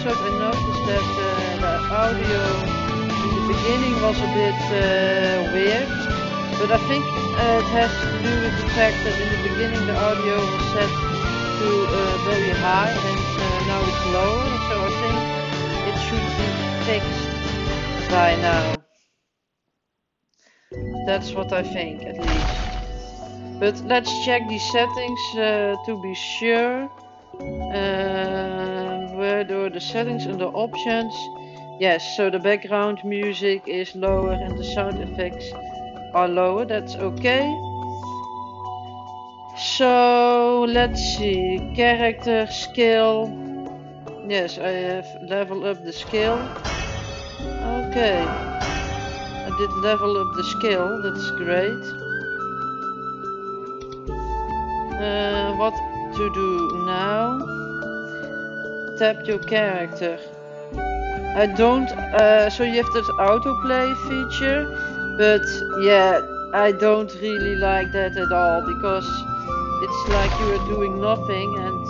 episode I noticed that uh, the audio in the beginning was a bit uh, weird, but I think uh, it has to do with the fact that in the beginning the audio was set to very high and now it's lower, so I think it should be fixed by now. That's what I think at least. But let's check the settings uh, to be sure. Uh, where are the settings under options? Yes, so the background music is lower and the sound effects are lower. That's okay. So let's see. Character skill. Yes, I have level up the skill. Okay. I did level up the skill. That's great. Uh, what to do now? Tap your character. I don't, uh, so you have this autoplay feature, but yeah, I don't really like that at all because it's like you are doing nothing and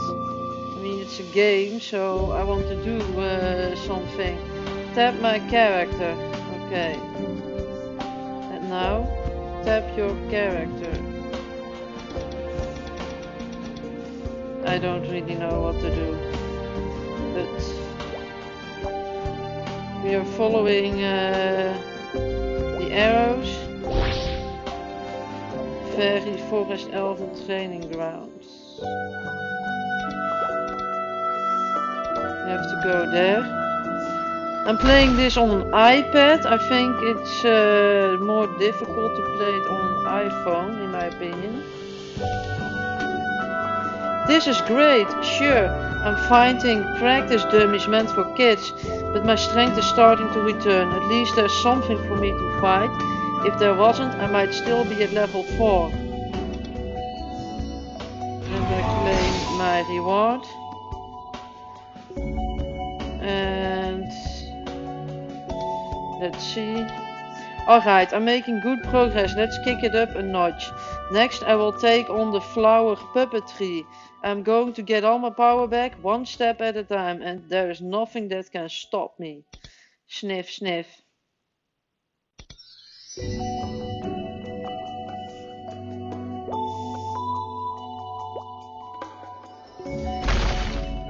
I mean it's a game so I want to do uh, something. Tap my character, okay. And now, tap your character. I don't really know what to do. But we are following uh, the arrows. Fairy Forest Elven Training Grounds. You have to go there. I'm playing this on an iPad. I think it's uh, more difficult to play it on an iPhone, in my opinion. This is great, sure. I'm finding practice dummies meant for kids, but my strength is starting to return. At least there's something for me to fight. If there wasn't, I might still be at level 4. And I claim my reward. And let's see. Alright, I'm making good progress. Let's kick it up a notch. Next, I will take on the flower puppetry. I'm going to get all my power back one step at a time and there is nothing that can stop me. Sniff, sniff.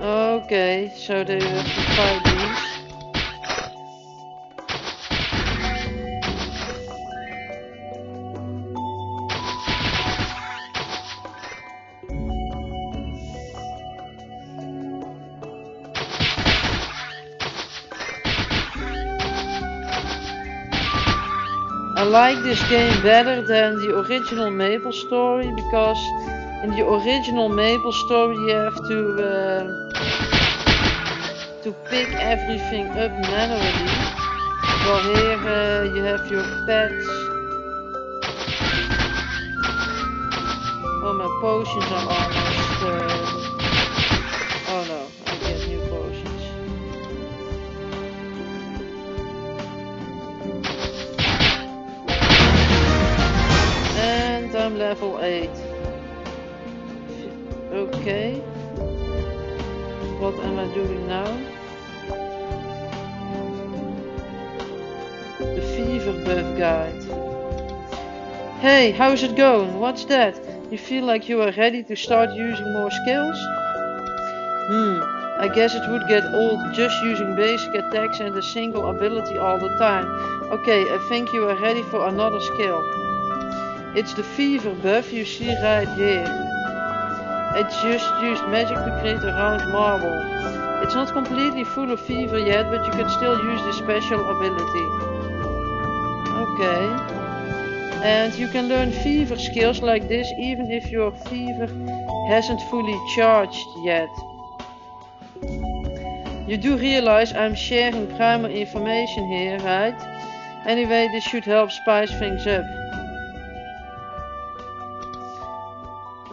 Okay, so they to fight. Like this game better than the original Maple story because in the original Maple story you have to uh, to pick everything up manually. While here uh, you have your pets. Oh, my potions are almost. Uh... I'm level 8. Okay. What am I doing now? The fever buff guide. Hey, how's it going? What's that? You feel like you are ready to start using more skills? Hmm, I guess it would get old just using basic attacks and a single ability all the time. Okay, I think you are ready for another skill. It's the fever buff you see right here. I just used magic to create a round marble. It's not completely full of fever yet, but you can still use this special ability. Okay. And you can learn fever skills like this even if your fever hasn't fully charged yet. You do realize I'm sharing primary information here, right? Anyway, this should help spice things up.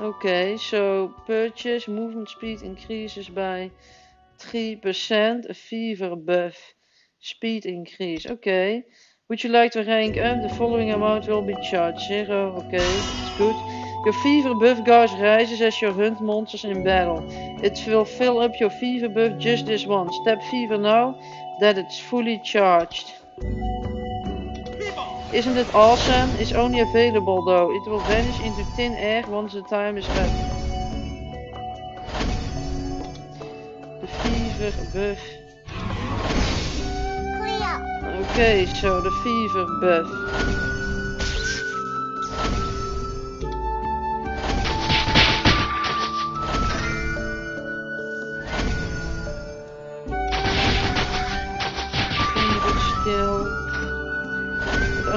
Okay, so purchase movement speed increases by 3%, a fever buff, speed increase. Okay, would you like to rank up? The following amount will be charged. Zero, okay, it's good. Your fever buff gauge rises as you hunt monsters in battle. It will fill up your fever buff just this once. Tap fever now that it's fully charged. Isn't it awesome? It's only available though. It will vanish into thin air once the time is up. The fever buff. Okay, so the fever buff.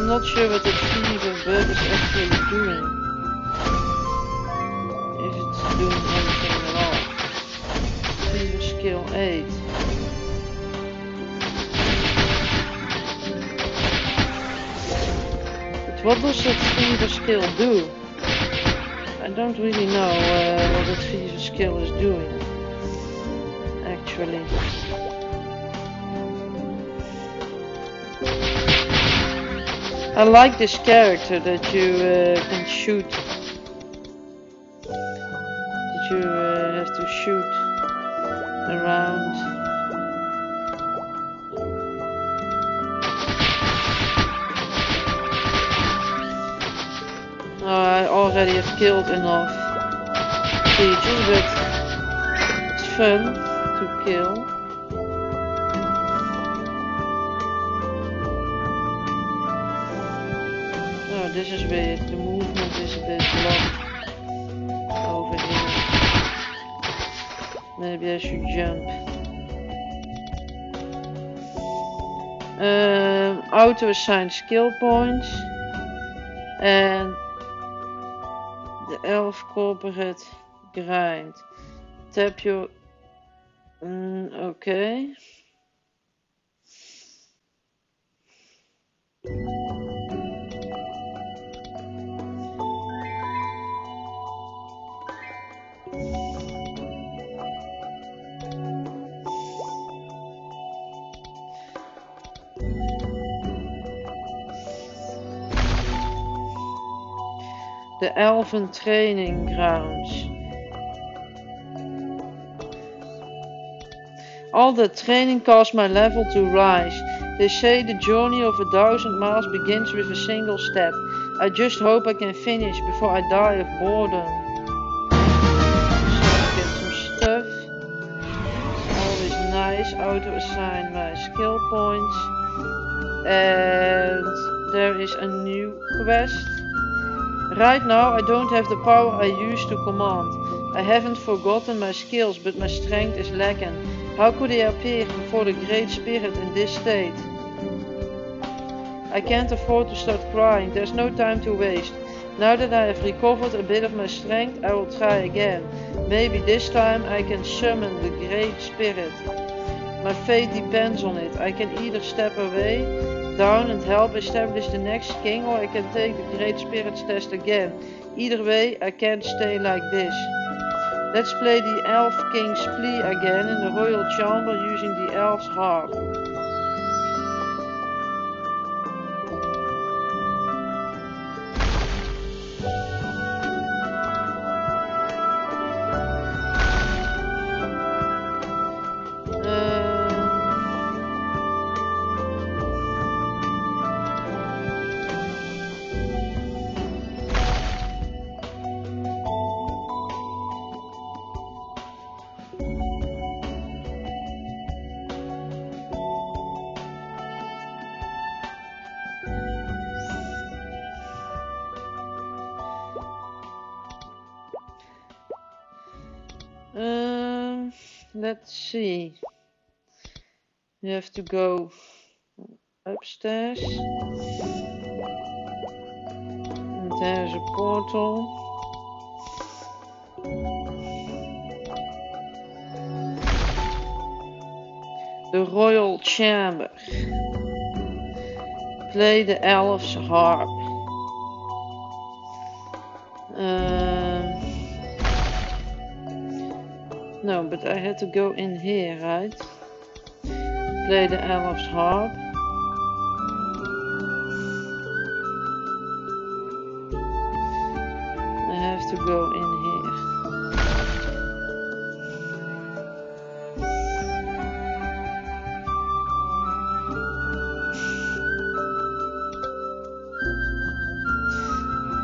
Not sure what the fever bird is actually doing. If it's doing anything at all. Fever skill 8. But what does that fever skill do? I don't really know uh, what that fever skill is doing. Actually. I like this character that you uh, can shoot. That you uh, have to shoot around. Oh, I already have killed enough creatures, but it's fun to kill. Weird. The movement is a bit over here. Maybe I should jump. Um, auto assign skill points. And the elf corporate grind. Tap your... Mm, okay. The Elven Training Grounds. All the training caused my level to rise. They say the journey of a thousand miles begins with a single step. I just hope I can finish before I die of boredom. Get some stuff. Always nice. Auto assign my skill points. And there is a new quest. Right now I don't have the power I used to command. I haven't forgotten my skills, but my strength is lacking. How could I appear before the Great Spirit in this state? I can't afford to start crying, there's no time to waste. Now that I have recovered a bit of my strength, I will try again. Maybe this time I can summon the Great Spirit. My fate depends on it. I can either step away down and help establish the next king or I can take the Great Spirits test again. Either way, I can't stay like this. Let's play the Elf King's Plea again in the Royal Chamber using the Elf's Harp. Let's see. You have to go upstairs. And there's a portal. The Royal Chamber. Play the elf's harp. No, but I had to go in here, right? Play the elf's harp. I have to go in here.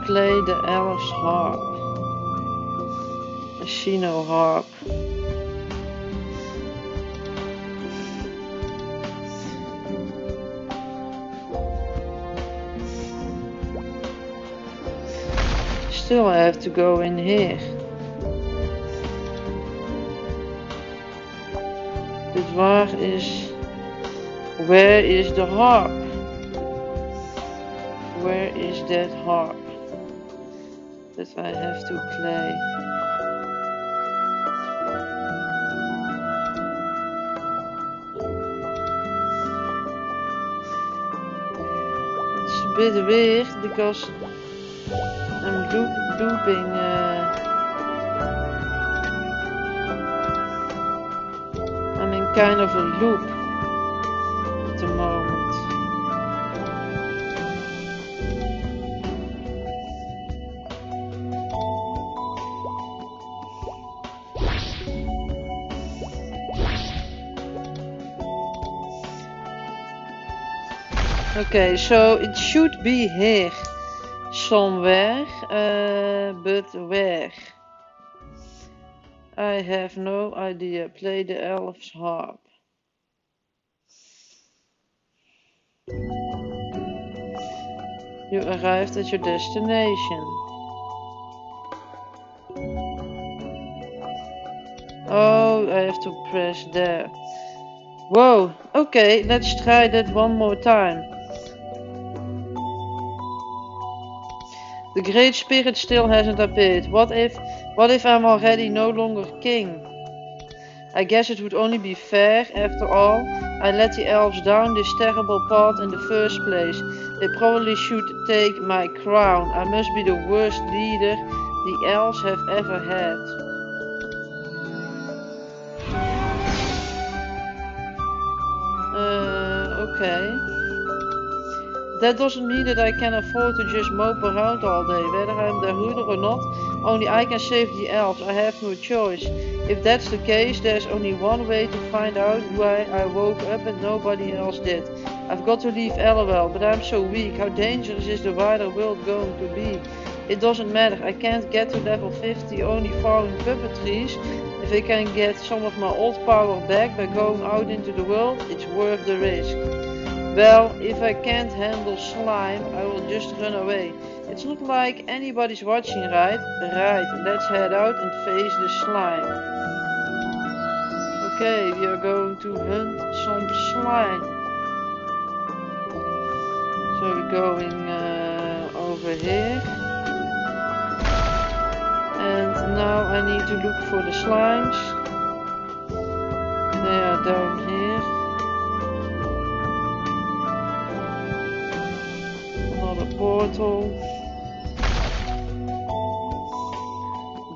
Play the elf's harp. A Shino harp. Still I have to go in here. But waar is... Where is the harp? Where is that harp? That I have to play. Bit weird because I'm loop looping. Uh, I'm in kind of a loop Okay, so it should be here somewhere, uh, but where? I have no idea. Play the elf's harp. You arrived at your destination. Oh, I have to press there. Whoa, okay, let's try that one more time. The Great Spirit still hasn't appeared. What if, what if I'm already no longer king? I guess it would only be fair, after all. I let the elves down this terrible path in the first place. They probably should take my crown. I must be the worst leader the elves have ever had. That doesn't mean that I can afford to just mope around all day, whether I'm the ruler or not. Only I can save the elves, I have no choice. If that's the case, there's only one way to find out why I woke up and nobody else did. I've got to leave Elluel, but I'm so weak. How dangerous is the wider world going to be? It doesn't matter, I can't get to level 50 only farming puppetries. If I can get some of my old power back by going out into the world, it's worth the risk. Well, if I can't handle slime, I will just run away. It's not like anybody's watching, right? Right, let's head out and face the slime. Okay, we are going to hunt some slime. So we're going uh, over here. And now I need to look for the slimes. They are down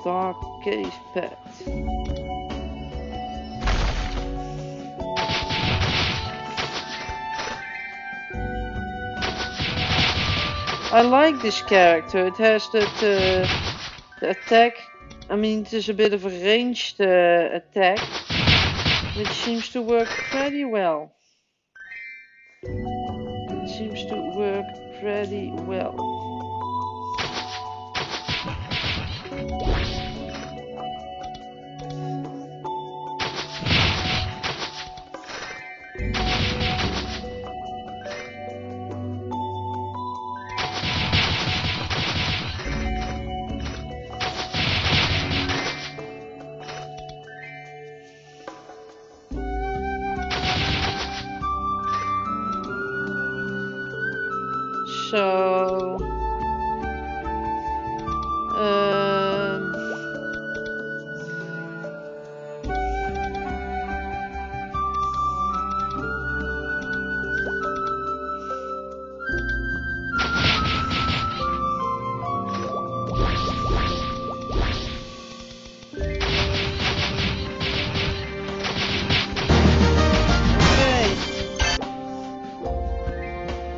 Dark cave path. I like this character. It has that uh, the attack. I mean, it is a bit of a ranged uh, attack, which seems to work pretty well. Pretty well.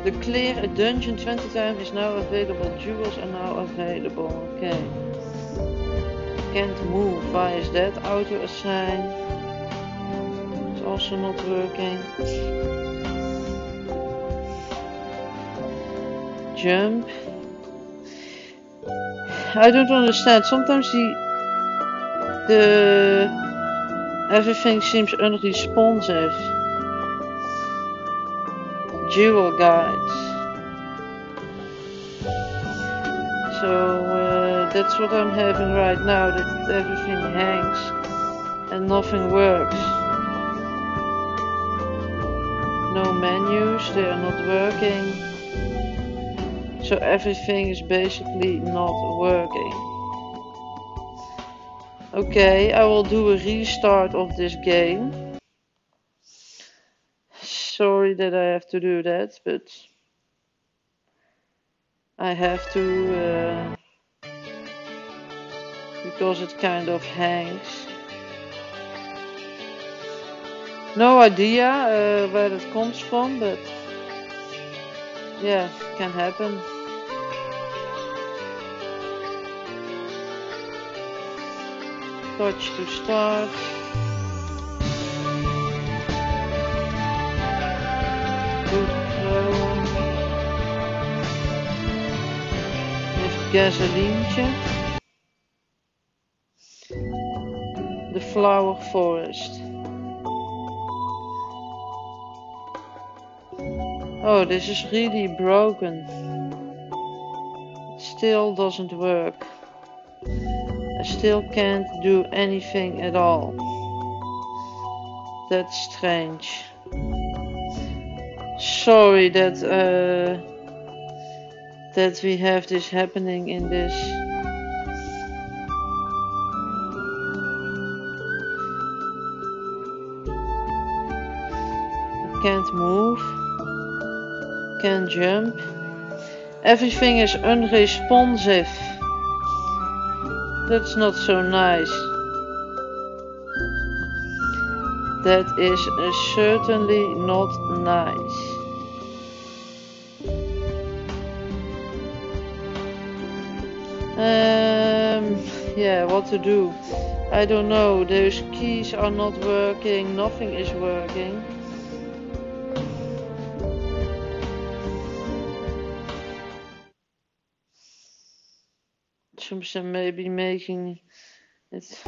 The clear a dungeon 20 times is now available. Jewels are now available. Okay. can't move. Why is that? Auto assign. It's also not working. Jump. I don't understand. Sometimes the the everything seems unresponsive. Jewel guides. So uh, that's what I'm having right now, that everything hangs and nothing works. No menus, they are not working. So everything is basically not working. Okay, I will do a restart of this game. Sorry that I have to do that, but I have to uh, because it kind of hangs. No idea uh, where it comes from, but yeah, it can happen. Touch to start. Good gasolientje. The flower forest. Oh, this is really broken. Still doesn't work. I still can't do anything at all. That's strange. Sorry that uh, that we have this happening in this can't move can't jump. Everything is unresponsive. That's not so nice. That is certainly not nice Um, yeah, what to do? I don't know. Those keys are not working. Nothing is working. Soms maybe making it.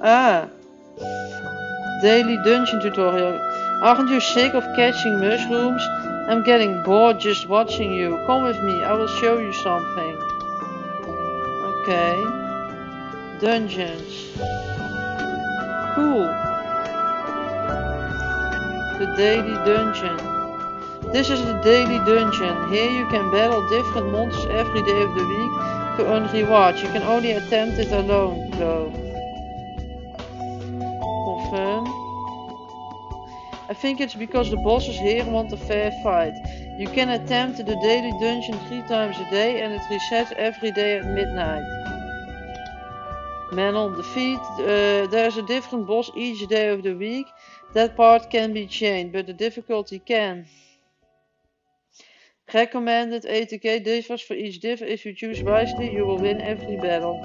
Ah, daily dungeon tutorial. Aren't you sick of catching mushrooms? I'm getting bored just watching you. Come with me, I will show you something. Okay. Dungeons. Cool. The daily dungeon. This is the daily dungeon. Here you can battle different monsters every day of the week to earn rewards. You can only attempt it alone though. Think it's because the bosses here want a fair fight. You can attempt the daily dungeon three times a day and it resets every day at midnight. Man on the feet. Uh, there's a different boss each day of the week. That part can be changed, but the difficulty can. Recommended ATK differs for each div. If you choose wisely, you will win every battle.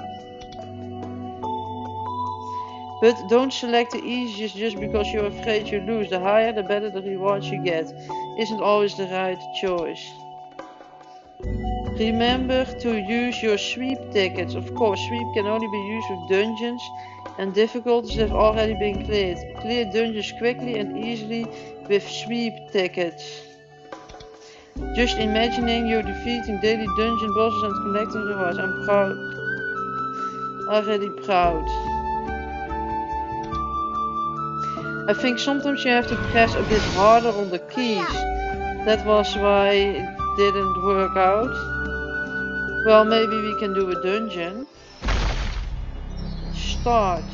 But don't select the easiest just because you're afraid you lose. The higher the better the rewards you get. Isn't always the right choice. Remember to use your sweep tickets. Of course, sweep can only be used with dungeons and difficulties have already been cleared. Clear dungeons quickly and easily with sweep tickets. Just imagining you're defeating daily dungeon bosses and collecting rewards. I'm proud. Already proud. I think sometimes you have to press a bit harder on the keys. That was why it didn't work out. Well, maybe we can do a dungeon. Start.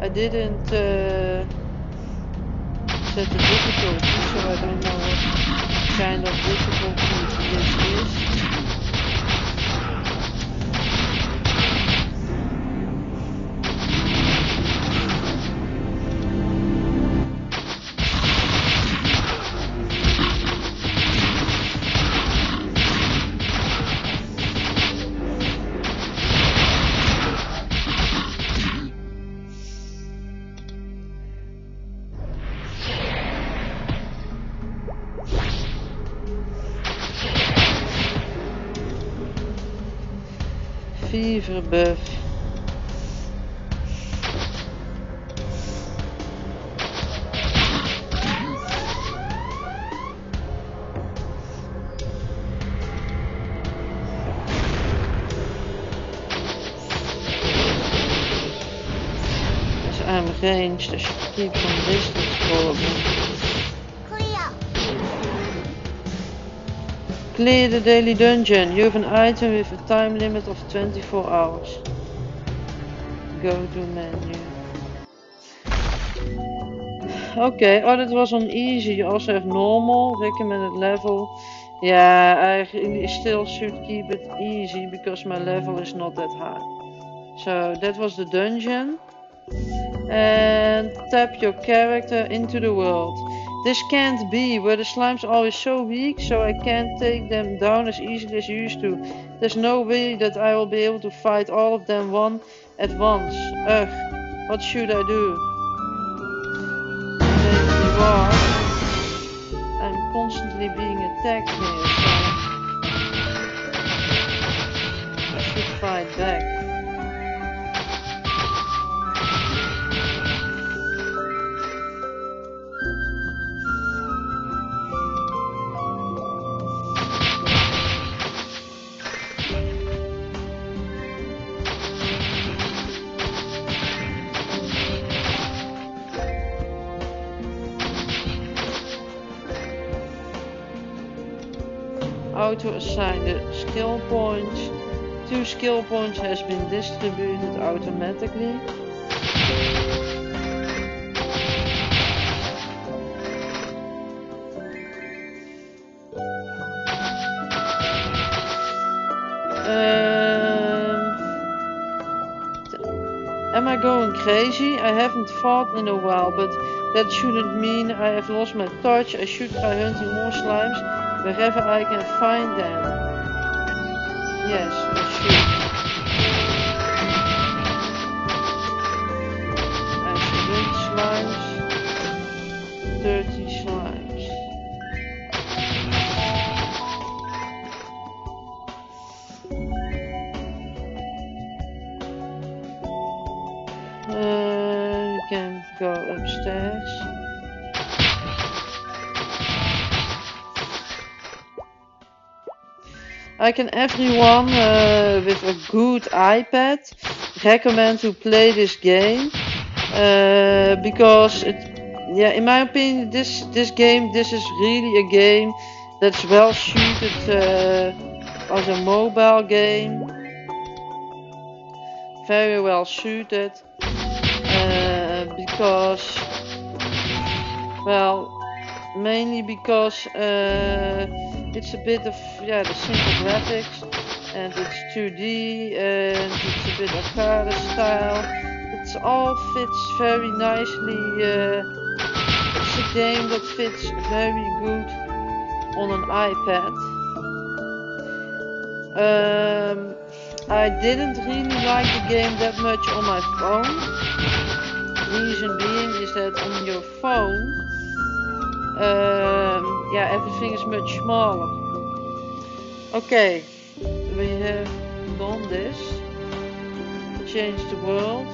I didn't uh, set the difficulty, so I don't know what kind of difficulty this is. Fever buff. I'm ranged, I should keep some distance. Clear the daily dungeon. You have an item with a time limit of 24 hours. Go to menu. Okay, oh that was on easy. You also have normal, recommended level. Yeah, I still should keep it easy because my level is not that high. So that was the dungeon. And tap your character into the world. This can't be, where the slime's are always so weak, so I can't take them down as easily as used to. There's no way that I will be able to fight all of them one at once. Ugh, what should I do? I'm constantly being attacked here, so I should fight back. Assign the skill points. Two skill points has been distributed automatically. Um, am I going crazy? I haven't fought in a while, but that shouldn't mean I have lost my touch. I should try hunting more slimes wherever I can find them. Yes, I can everyone uh, with a good iPad recommend to play this game uh, because it, yeah, in my opinion, this this game this is really a game that's well suited uh, as a mobile game. Very well suited uh, because, well, mainly because. It's a bit of yeah the simple graphics and it's 2D and it's a bit of arcade style. It all fits very nicely. Uh, it's a game that fits very good on an iPad. Um, I didn't really like the game that much on my phone. Reason being is that on your phone um, yeah, everything is much smaller. Okay, we have done this. Change the world.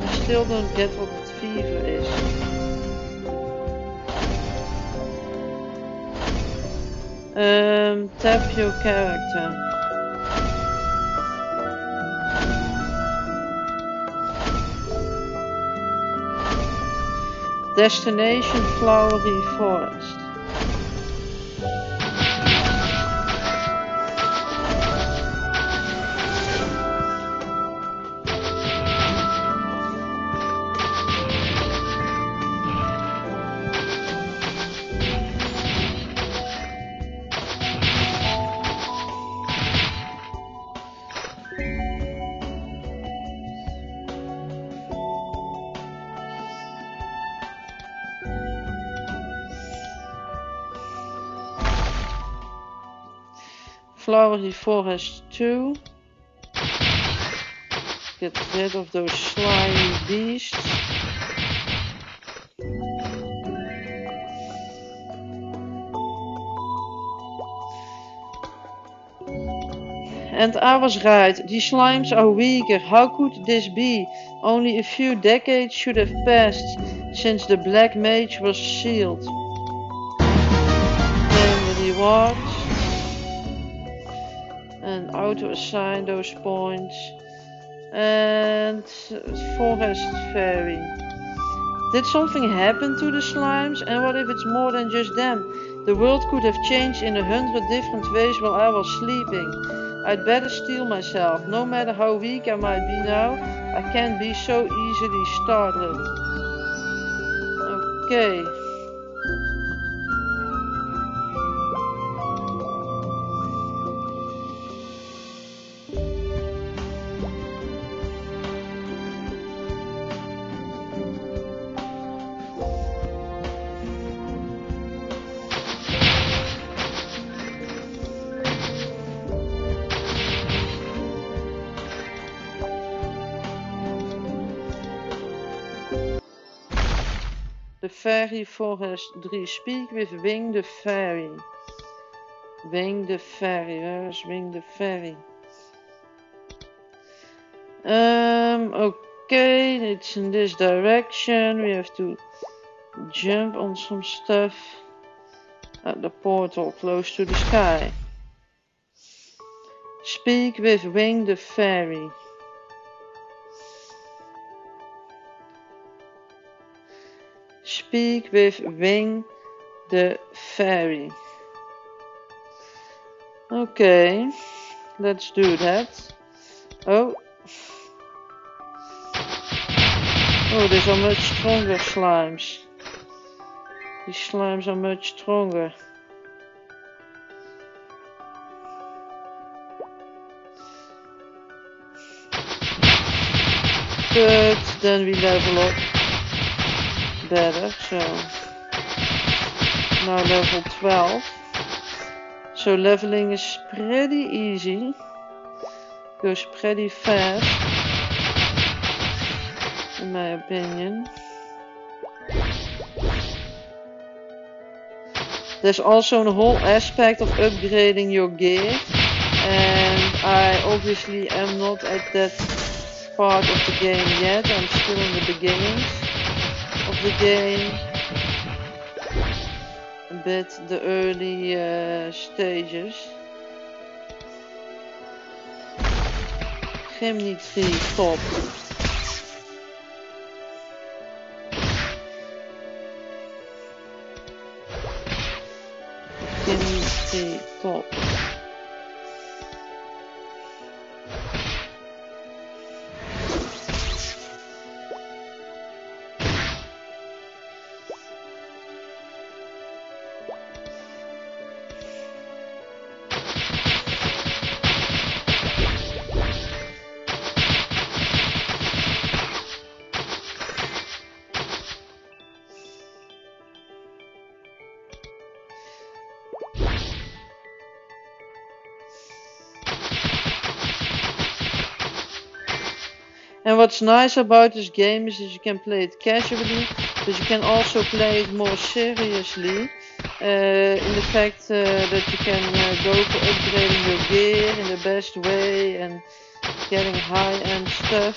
I still don't get what Um, tap your character. Destination Flowery Forest. Flowery Forest 2. get rid of those slimy beasts. And I was right, the slimes are weaker. How could this be? Only a few decades should have passed since the Black Mage was sealed. Then the rewards. And auto assign those points. And Forest Fairy. Did something happen to the slimes? And what if it's more than just them? The world could have changed in a hundred different ways while I was sleeping. I'd better steel myself. No matter how weak I might be now, I can't be so easily startled. Okay. The Fairy Forest 3. Speak with Wing the Fairy. Wing the Fairy. Where is Wing the Fairy? Um, okay, it's in this direction. We have to jump on some stuff at the portal close to the sky. Speak with Wing the Fairy. Speak with Wing the Fairy. Okay, let's do that. Oh. Oh, these are much stronger slimes. These slimes are much stronger. But then we level up better, so now level 12. So leveling is pretty easy. Goes pretty fast. In my opinion. There's also a whole aspect of upgrading your gear. And I obviously am not at that part of the game yet. I'm still in the beginnings the game. A bit the early uh, stages. Gymnitry top. Gymnitry top. What's nice about this game is that you can play it casually, but you can also play it more seriously. Uh, in the fact uh, that you can uh, go for upgrading your gear in the best way and getting high-end stuff.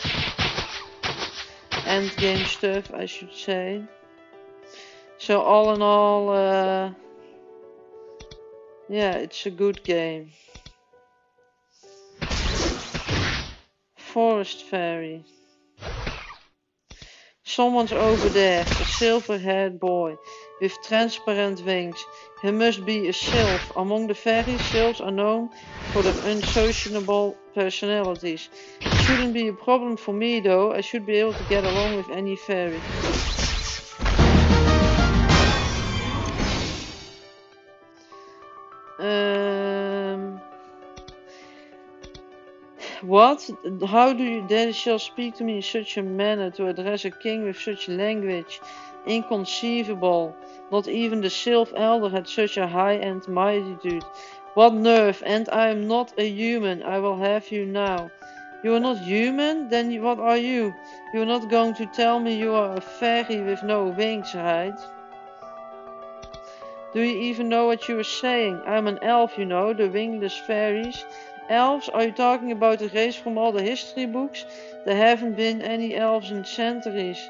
End game stuff, I should say. So all in all, uh, yeah, it's a good game. Forest Fairy. Someone's over there, a silver-haired boy with transparent wings. He must be a sylph. Among the fairies, sylphs are known for their unsociable personalities. It shouldn't be a problem for me though, I should be able to get along with any fairy. What? How do you then shall speak to me in such a manner to address a king with such language? Inconceivable. Not even the Sylph Elder had such a high-end mightytude. What nerve! And I am not a human. I will have you now. You are not human? Then what are you? You are not going to tell me you are a fairy with no wings, right? Do you even know what you are saying? I'm an elf, you know, the wingless fairies. Elves? Are you talking about the race from all the history books? There haven't been any elves in centuries.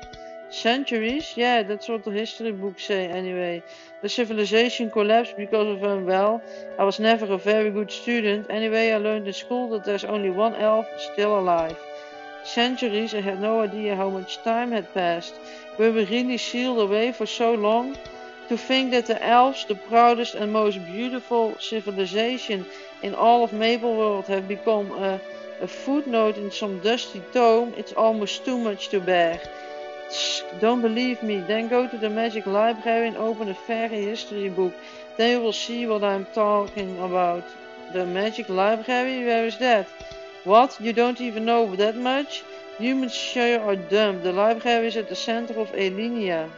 Centuries? Yeah, that's what the history books say anyway. The civilization collapsed because of them. Well, I was never a very good student. Anyway, I learned in school that there's only one elf still alive. Centuries, I had no idea how much time had passed. Were we really sealed away for so long? To think that the elves, the proudest and most beautiful civilization in all of Maple World, have become a, a footnote in some dusty tome, it's almost too much to bear. Don't believe me? Then go to the Magic Library and open a fairy history book. Then you will see what I'm talking about. The Magic Library? Where is that? What? You don't even know that much? Humans sure are dumb. The library is at the center of Ellinia.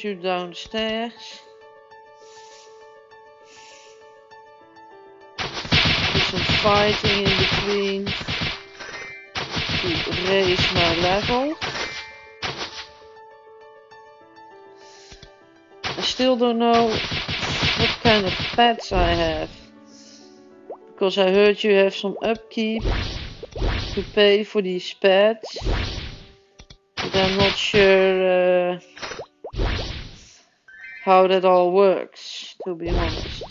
Shoot downstairs. Do some fighting in between to raise my level. I still don't know what kind of pets I have. Because I heard you have some upkeep to pay for these pets. But I'm not sure uh, how that all works, to be honest.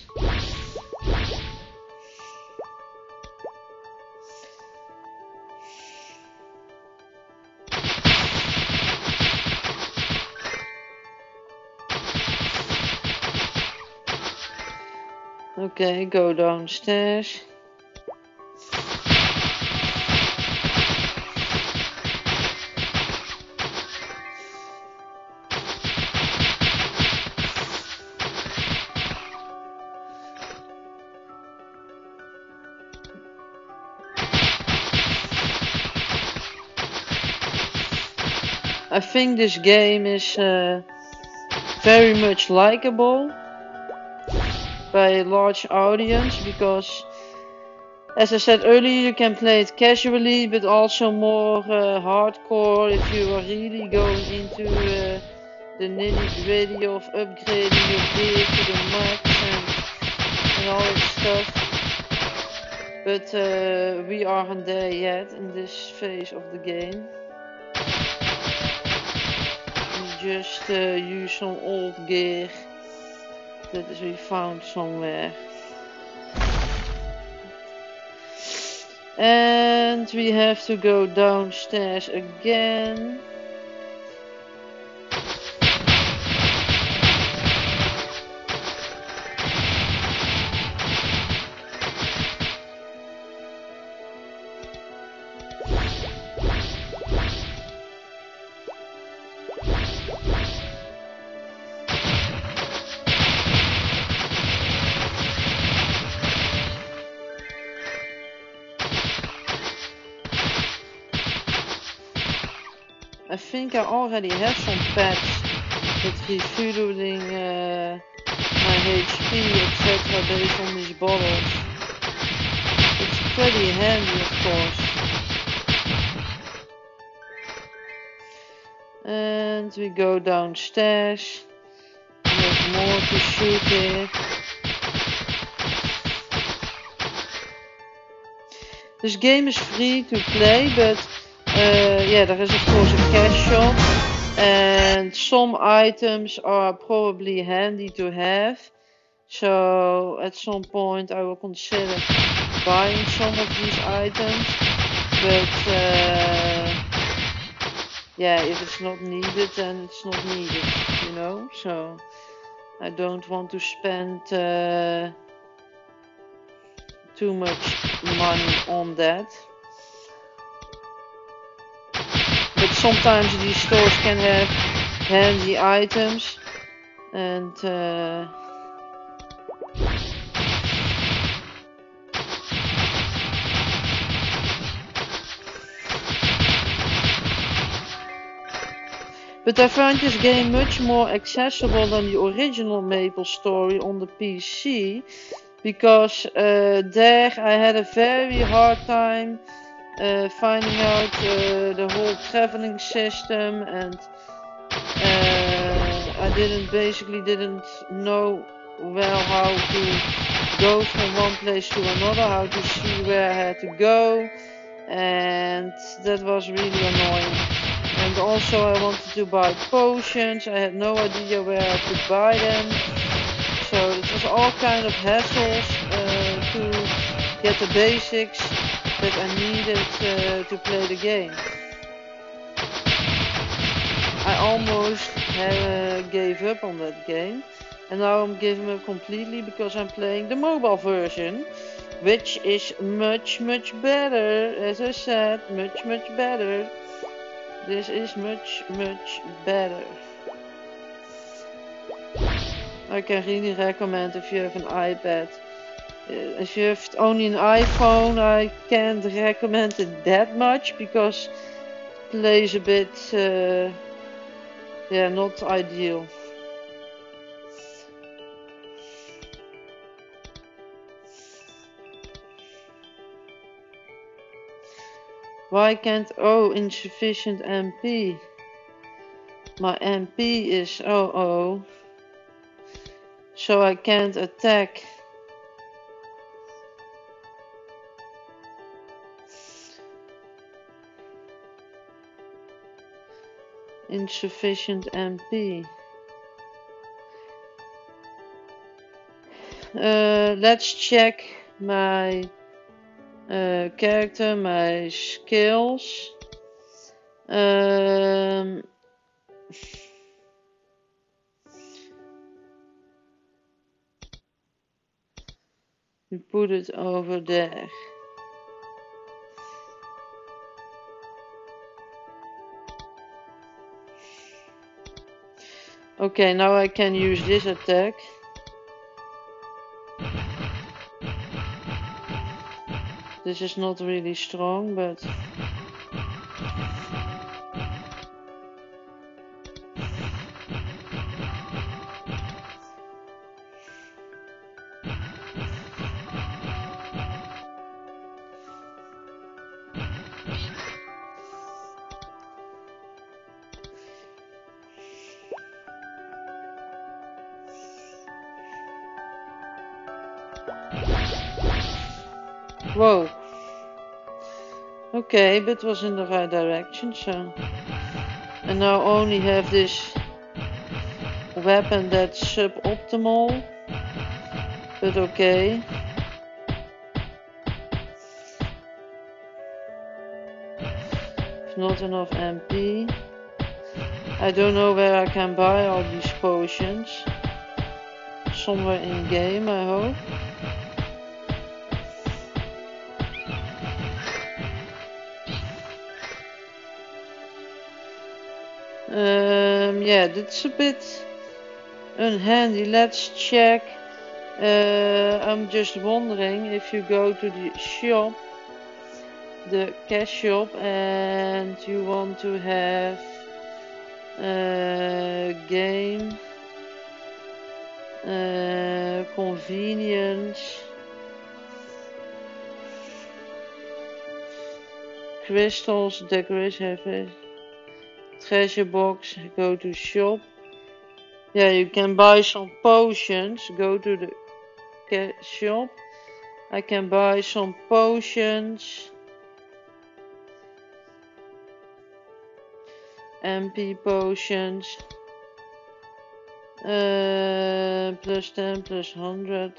Okay, go downstairs. I think this game is uh, very much likable by a large audience because as I said earlier you can play it casually but also more uh, hardcore if you are really going into uh, the nitty gritty of upgrading your gear to the max and, and all that stuff. But uh, we aren't there yet in this phase of the game. Just uh, use some old gear that is we found somewhere. And we have to go downstairs again. Think I already have some pets with refueling uh, my HP etc. based on these bottles. It's pretty handy of course. And we go downstairs. There's more to shoot here. This game is free to play, but uh, yeah, there is of course a cash shop, and some items are probably handy to have. So at some point I will consider buying some of these items, but uh, yeah, if it's not needed, then it's not needed, you know. So I don't want to spend uh, too much money on that. sometimes these stores can have handy items and uh, But I find this game much more accessible than the original Maple Story on the PC because uh, there I had a very hard time uh, finding out uh, the whole traveling system and uh, I didn't basically didn't know well how to go from one place to another, how to see where I had to go and that was really annoying. And also I wanted to buy potions, I had no idea where I could buy them. So it was all kind of hassles uh, to get the basics that I needed to play the game. I almost uh, gave up on that game. And now I'm giving up completely because I'm playing the mobile version which is much much better as I said much much better. This is much much better. I can really recommend if you have an iPad if you have only an iPhone I can't recommend it that much because it plays a bit uh, yeah not ideal Why can't... Oh, insufficient MP. My MP is 00. So I can't attack. Insufficient MP. Uh, let's check my uh, character, my skills. Um, we put it over there. Okay, now I can use this attack. This is not really strong, but... Okay, but was in the right direction, so... And now only have this weapon that's suboptimal. But okay. Not enough MP. I don't know where I can buy all these potions. Somewhere in game, I hope. Um, yeah, that's a bit unhandy. Let's check. Uh, I'm just wondering if you go to the shop, the cash shop, and you want to have uh, game, uh, convenience, crystals, decoration treasure box, go to shop. Yeah, you can buy some potions, go to the shop. I can buy some potions. MP potions. Uh, plus 10, plus 100.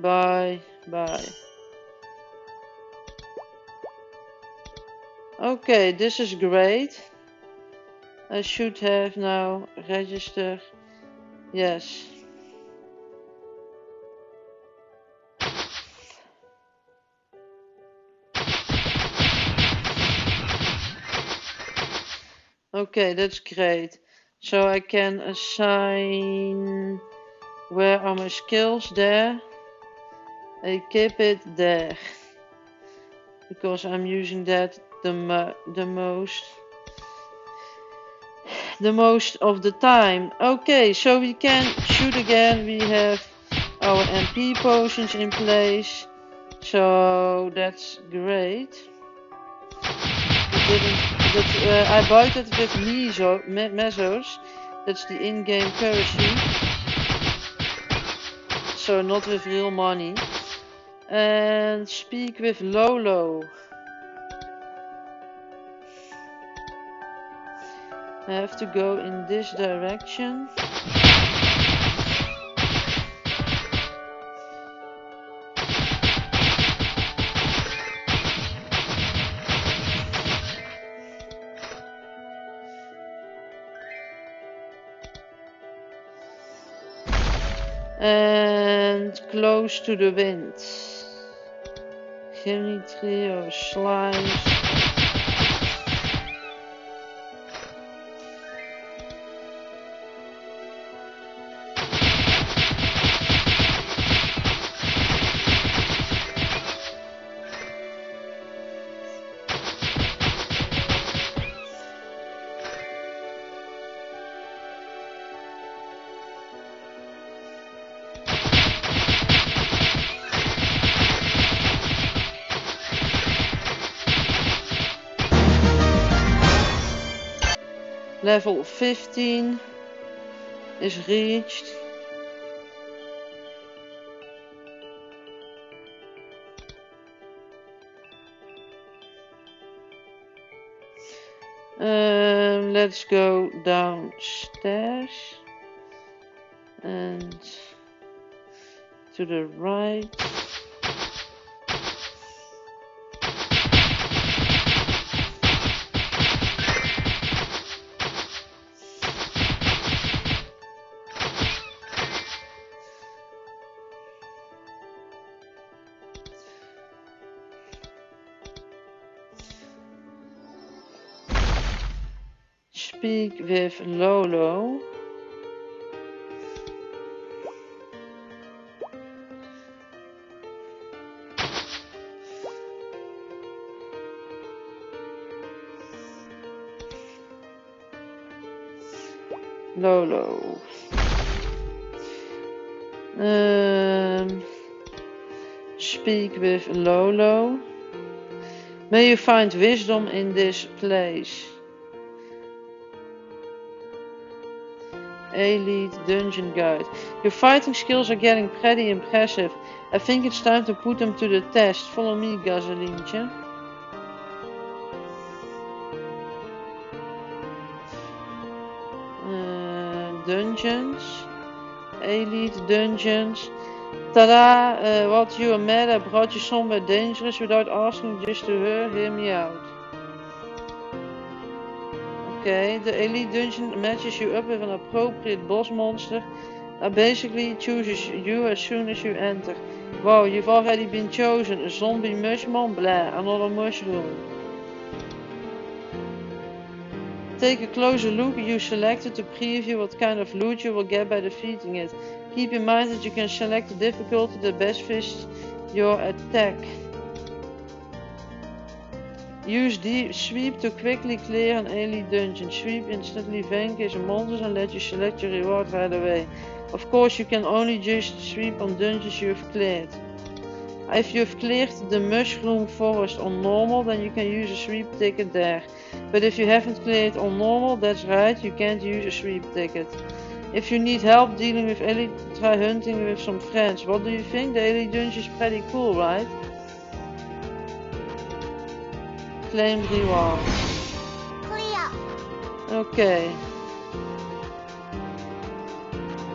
Buy, buy. Okay, this is great. I should have now registered. Yes. Okay, that's great. So I can assign where are my skills there. I keep it there because I'm using that the, the most. The most of the time. Okay, so we can shoot again. We have our MP potions in place. So that's great. Didn't, but, uh, I bought it with meso, me, mesos. That's the in-game currency. So not with real money. And speak with Lolo. I have to go in this direction. And close to the wind. Geometry or slice. Level 15 is reached. Um, let's go downstairs and to the right. Speak with Lolo. Lolo. Um, speak with Lolo. May you find wisdom in this place. Elite Dungeon Guide. Your fighting skills are getting pretty impressive. I think it's time to put them to the test. Follow me, Gazelientje. Uh, dungeons. Elite Dungeons. Tada! Uh, what you are mad at brought you somewhere dangerous without asking just to her, hear me out. Okay, the elite dungeon matches you up with an appropriate boss monster that basically chooses you as soon as you enter. Wow, you've already been chosen. A zombie mushroom? Blah, another mushroom. Take a closer look. You selected to preview what kind of loot you will get by defeating it. Keep in mind that you can select the difficulty that best fits your attack. Use deep sweep to quickly clear an elite dungeon. Sweep instantly vanquish monsters and let you select your reward right away. Of course you can only just sweep on dungeons you have cleared. If you have cleared the mushroom forest on normal then you can use a sweep ticket there. But if you haven't cleared on normal, that's right, you can't use a sweep ticket. If you need help dealing with elite, try hunting with some friends. What do you think? The elite dungeon is pretty cool, right? Claim reward. Clear. Okay.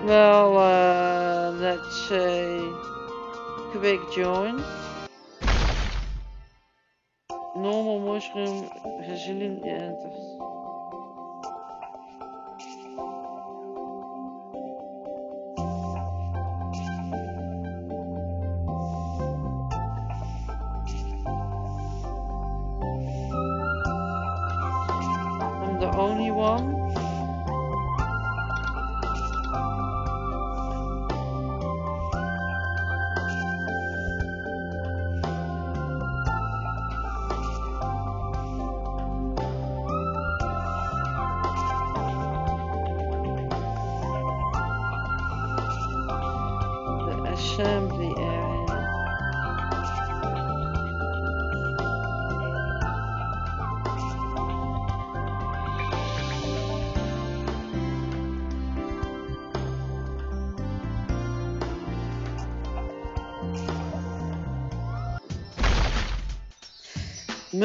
Well, uh, let's say quick join. Normal mushroom resilient enters.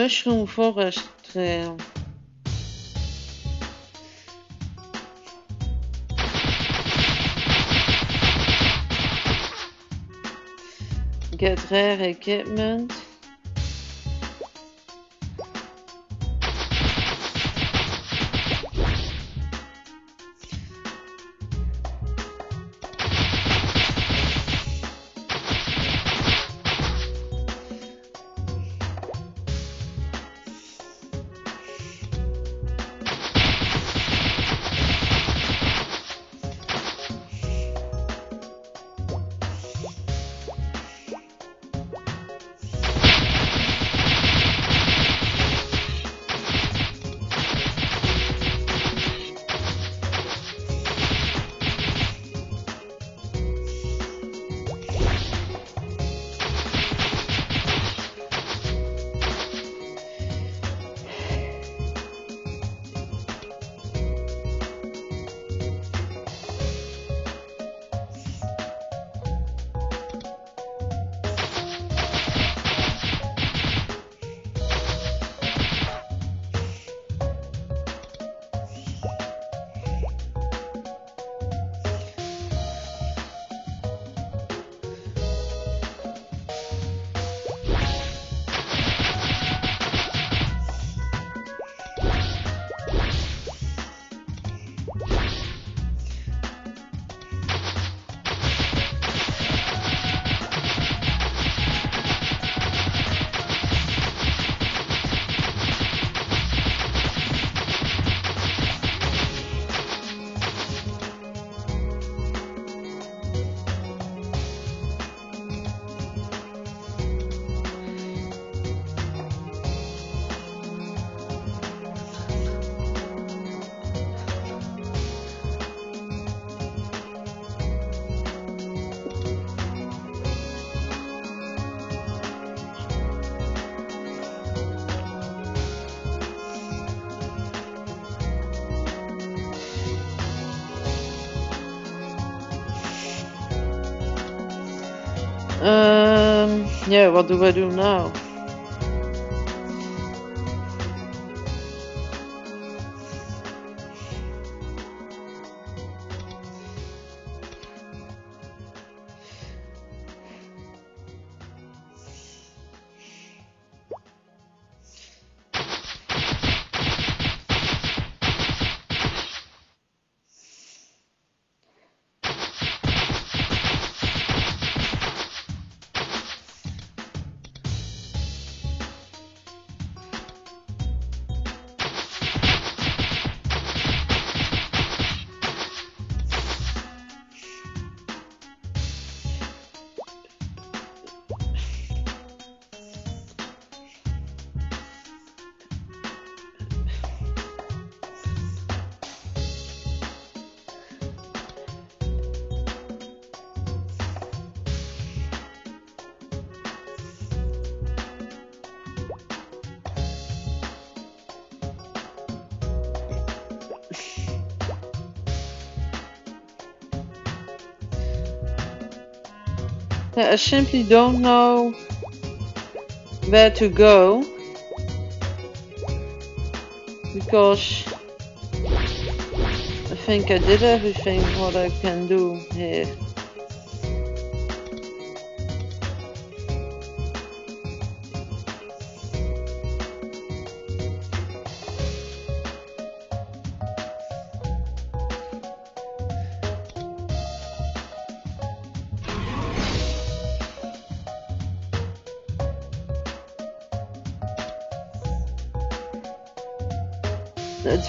Mushroom Forest Trail. Get rare equipment. Um, yeah, what do I do now? I simply don't know where to go because I think I did everything what I can do here.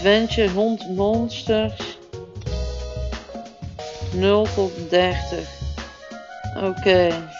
Adventure Hunt Monsters 0 tot 30. Oké. There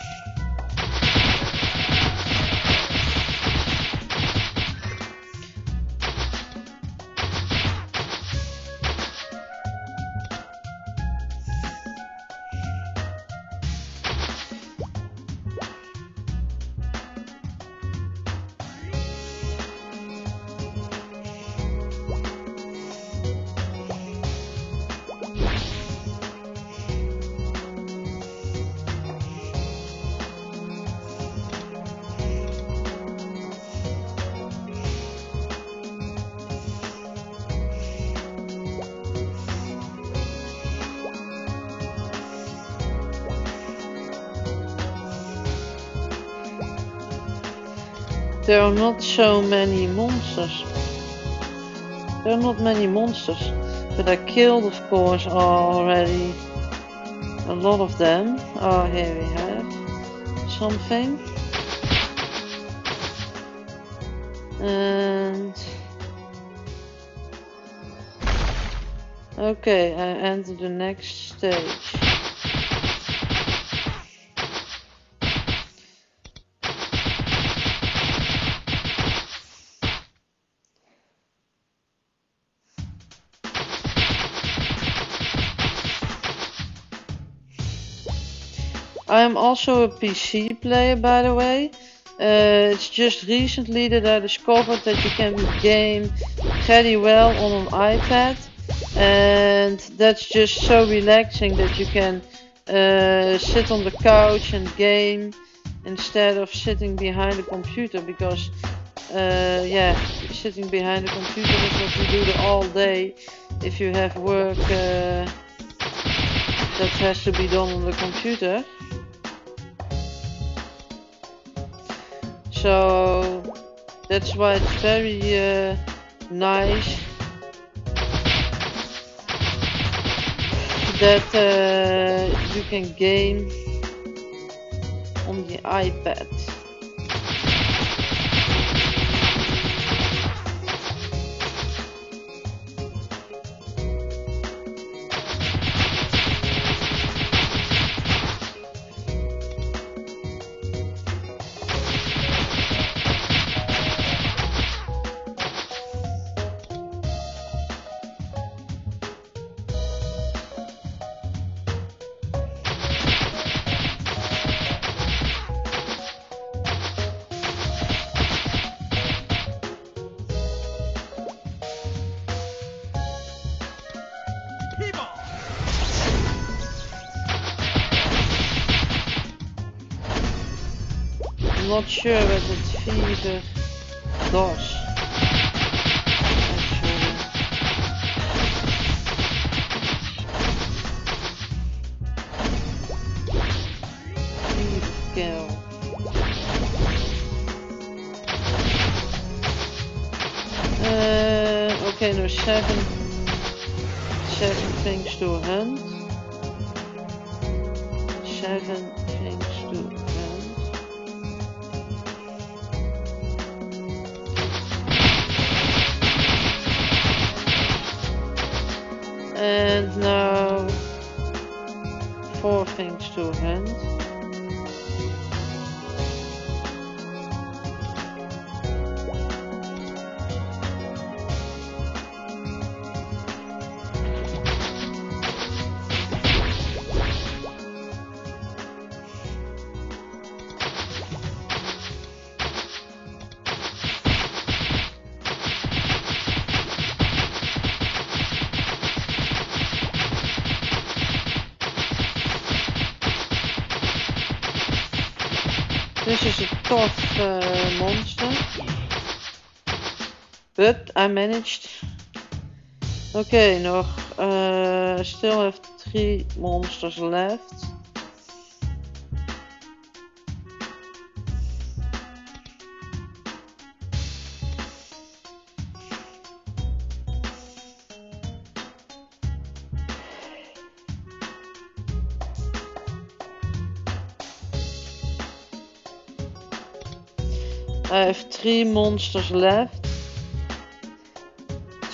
so many monsters. There are not many monsters. But I killed, of course, already a lot of them. Oh, here we have something. And... Okay, I enter the next stage. I am also a PC player by the way. Uh, it's just recently that I discovered that you can game pretty well on an iPad and that's just so relaxing that you can uh, sit on the couch and game instead of sitting behind a computer because uh, yeah sitting behind a computer is what you do all day if you have work uh, that has to be done on the computer so that's why it's very uh, nice that uh, you can game on the iPad. Not sure it fever does. Kill. Uh, okay, no seven, seven things to hunt. Seven I managed. Okay, nog. Uh, still have three monsters left. I have three monsters left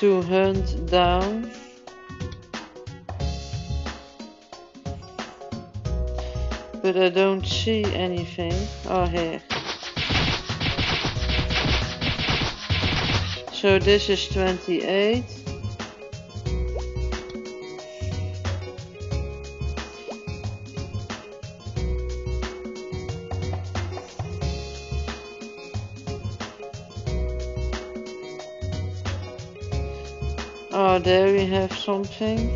to hunt down. But I don't see anything. Oh, here. So this is 28. Have something.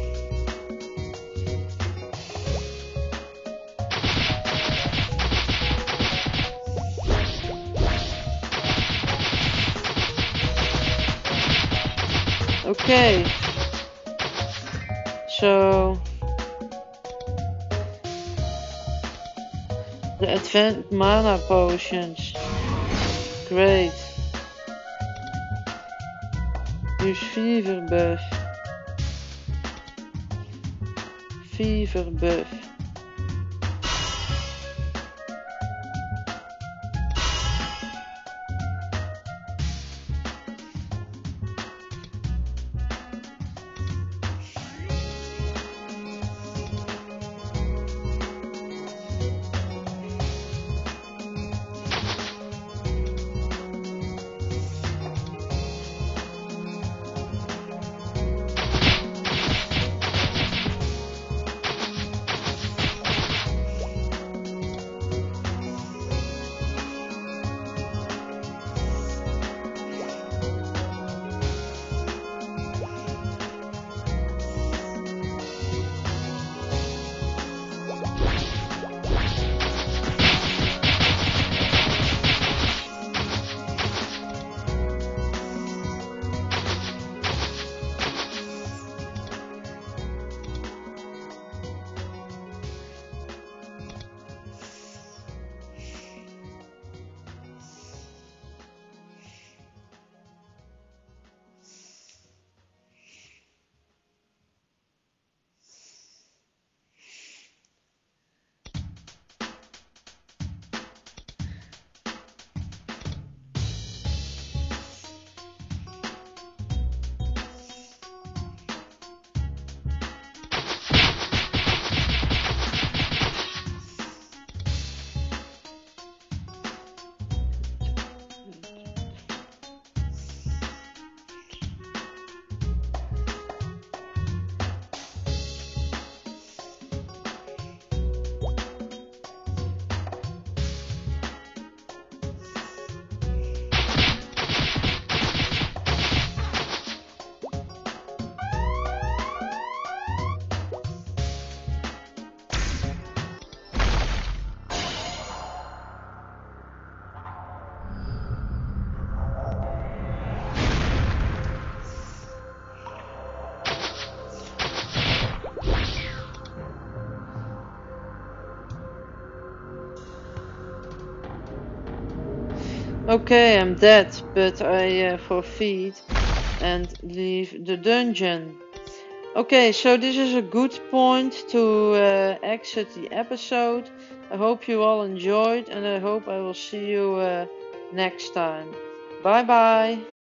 Okay. So the advanced mana potions. Great. Dus fever buff. Fever Okay, I'm dead, but I uh, forfeit and leave the dungeon. Okay, so this is a good point to uh, exit the episode. I hope you all enjoyed and I hope I will see you uh, next time. Bye bye.